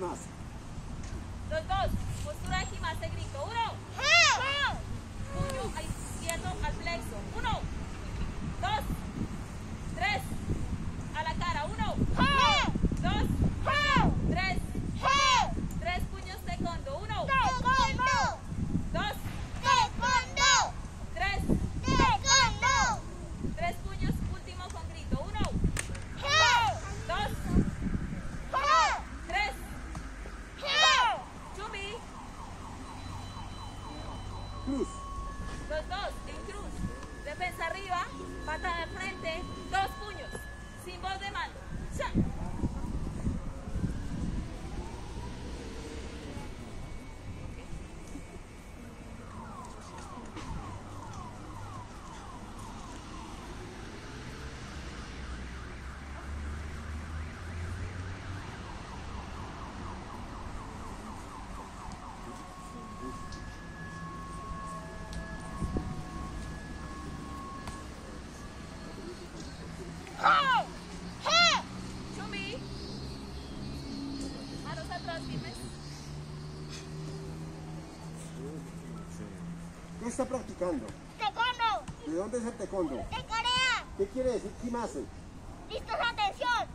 нас. За нас. cruz. Los dos, en cruz. Defensa arriba, pata de frente, Chumi. Manos atrás, firmes. ¿Qué está practicando? ¡Taekwondo! ¿De dónde es el taekwondo? ¡De Corea! ¿Qué quiere decir kimase? ¡Listos, atención!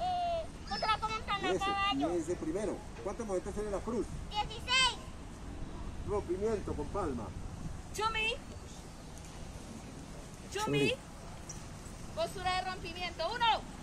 Eh, contra cómo están a Ese, caballo. ese primero. ¿Cuántos movimientos tiene la cruz? 16. Rompimiento con palma. Chumi. Chumi. Postura de rompimiento. Uno.